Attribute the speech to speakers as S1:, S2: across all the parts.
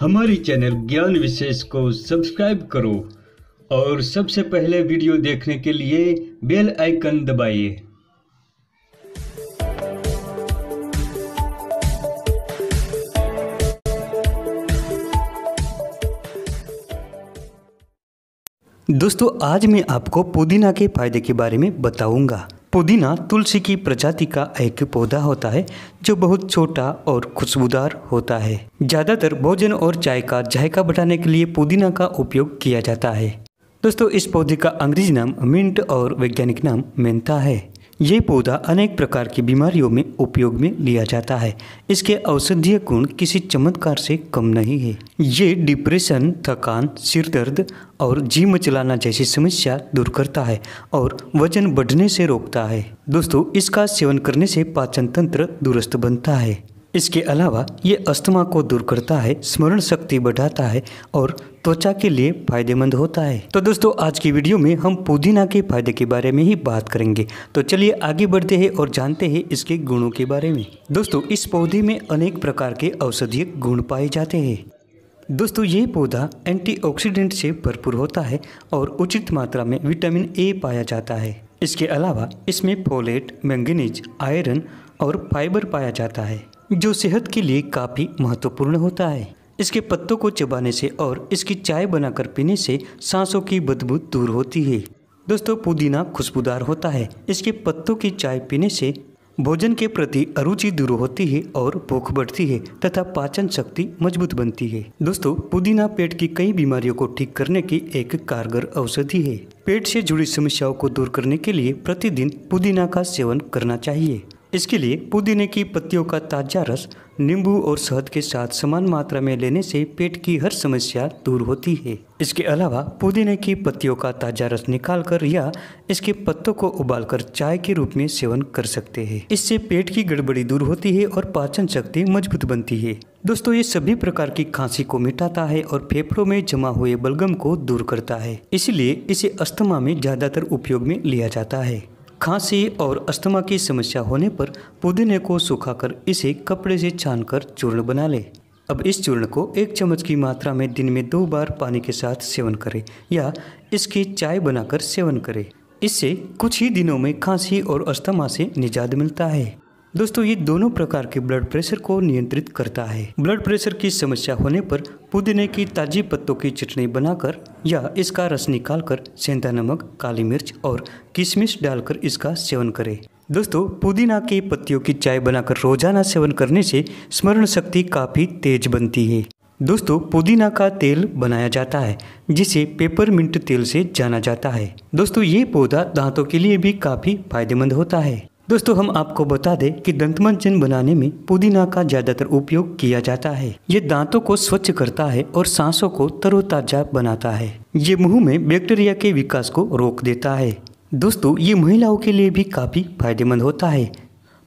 S1: हमारे चैनल ज्ञान विशेष को सब्सक्राइब करो और सबसे पहले वीडियो देखने के लिए बेल आइकन दबाइए।
S2: दोस्तों, आज मैं आपको पुदीना के फ़ायदे के बारे में बताऊँगा। पुदीना तुलसी की प्रजाति का एक पौधा होता है, जो बहुत छोटा और खुशबूदार होता है। ज़्यादातर भोजन और चाय का जायका बढ़ाने के लिए पुदीना का उपयोग किया जाता है। दोस्तों, इस पौधे का अंग्रेज़ी नाम मिंट और वैज्ञानिक नाम मेंथा है। ये पौधा अनेक प्रकार की बीमारियों में उपयोग में लिया जाता है। इसके औषधीय गुण किसी चमत्कार से कम नहीं है। ये डिप्रेशन, थकान सिर दर्द और जी मचलाना जैसी समस्या दूर करता है और वज़न बढ़ने से रोकता है। दोस्तों, इसका सेवन करने से पाचन तंत्र दुरुस्त बनता है। इसके अलावा ये अस्थमा को दूर करता है, स्मरण शक्ति बढ़ाता है और त्वचा के लिए फ़ायदेमंद होता है। तो दोस्तों, आज की वीडियो में हम पुदीना के फ़ायदे के बारे में ही बात करेंगे। तो चलिए आगे बढ़ते हैं और जानते हैं इसके गुणों के बारे में। दोस्तों, इस पौधे में अनेक प्रकार के औषधीय गुण पाए जाते हैं। दोस्तों, ये पौधा एंटीऑक्सीडेंट से भरपूर होता है और उचित मात्रा में विटामिन ए पाया जाता है। इसके अलावा इसमें फोलेट, मैंगनीज, आयरन और फाइबर पाया जाता है। जो सेहत के लिए काफ़ी महत्वपूर्ण होता है। इसके पत्तों को चबाने से और इसकी चाय बनाकर पीने से सांसों की बदबू दूर होती है। दोस्तों, पुदीना खुशबूदार होता है। इसके पत्तों की चाय पीने से भोजन के प्रति अरुचि दूर होती है और भूख बढ़ती है तथा पाचन शक्ति मज़बूत बनती है। दोस्तों, पुदीना पेट की कई बीमारियों को ठीक करने की एक कारगर औषधि है। पेट से जुड़ी समस्याओं को दूर करने के लिए प्रतिदिन पुदीना का सेवन करना चाहिए। इसके लिए पुदीने की पत्तियों का ताज़ा रस, नींबू और शहद के साथ समान मात्रा में लेने से पेट की हर समस्या दूर होती है। इसके अलावा पुदीने की पत्तियों का ताज़ा रस निकालकर या इसके पत्तों को उबालकर चाय के रूप में सेवन कर सकते हैं। इससे पेट की गड़बड़ी दूर होती है और पाचन शक्ति मज़बूत बनती है। दोस्तों, ये सभी प्रकार की खांसी को मिटाता है और फेफड़ों में जमा हुए बलगम को दूर करता है। इसलिए इसे अस्थमा में ज़्यादातर उपयोग में लिया जाता है। खांसी और अस्थमा की समस्या होने पर पुदीने को सुखाकर इसे कपड़े से छानकर चूर्ण बना ले। अब इस चूर्ण को एक चम्मच की मात्रा में दिन में दो बार पानी के साथ सेवन करें या इसकी चाय बनाकर सेवन करें। इससे कुछ ही दिनों में खांसी और अस्थमा से निजात मिलता है। दोस्तों, ये दोनों प्रकार के ब्लड प्रेशर को नियंत्रित करता है। ब्लड प्रेशर की समस्या होने पर पुदीने की ताजी पत्तों की चटनी बनाकर या इसका रस निकालकर सेंधा नमक, काली मिर्च और किशमिश डालकर इसका सेवन करें। दोस्तों, पुदीना की पत्तियों की चाय बनाकर रोज़ाना सेवन करने से स्मरण शक्ति काफ़ी तेज बनती है। दोस्तों, पुदीना का तेल बनाया जाता है, जिसे पेपरमिंट तेल से जाना जाता है। दोस्तों, ये पौधा दांतों के लिए भी काफ़ी फ़ायदेमंद होता है। दोस्तों, हम आपको बता दें कि दंतमंजन बनाने में पुदीना का ज़्यादातर उपयोग किया जाता है। ये दांतों को स्वच्छ करता है और सांसों को तरोताजा बनाता है। ये मुँह में बैक्टीरिया के विकास को रोक देता है। दोस्तों, ये महिलाओं के लिए भी काफ़ी फ़ायदेमंद होता है।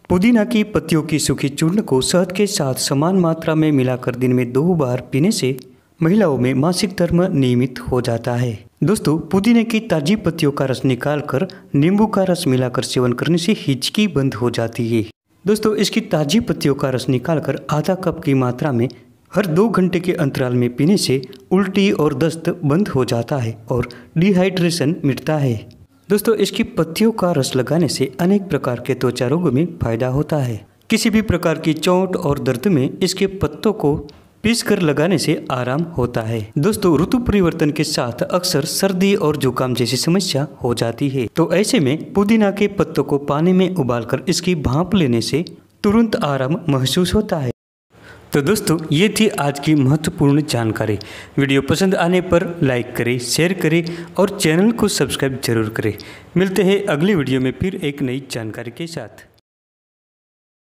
S2: पुदीना की पत्तियों की सूखी चूर्ण को शहद के साथ समान मात्रा में मिलाकर दिन में दो बार पीने से महिलाओं में मासिक धर्म नियमित हो जाता है। दोस्तों, पुदीने की ताजी पत्तियों का रस निकालकर, नींबू का रस मिलाकर सेवन करने से हिचकी बंद हो जाती है। दोस्तों, इसकी ताजी पत्तियों का रस निकालकर आधा कप की मात्रा में हर दो घंटे के अंतराल में पीने से उल्टी और दस्त बंद हो जाता है और डिहाइड्रेशन मिटता है। दोस्तों, इसकी पत्तियों का रस लगाने से अनेक प्रकार के त्वचा रोगों में फ़ायदा होता है। किसी भी प्रकार की चोट और दर्द में इसके पत्तों को पीस कर लगाने से आराम होता है। दोस्तों, ऋतु परिवर्तन के साथ अक्सर सर्दी और जुकाम जैसी समस्या हो जाती है। तो ऐसे में पुदीना के पत्तों को पानी में उबालकर इसकी भाप लेने से तुरंत आराम महसूस होता है। तो दोस्तों, ये थी आज की महत्वपूर्ण जानकारी। वीडियो पसंद आने पर लाइक करें, शेयर करें और चैनल को सब्सक्राइब ज़रूर करें। मिलते हैं अगली वीडियो में फिर एक नई जानकारी के साथ।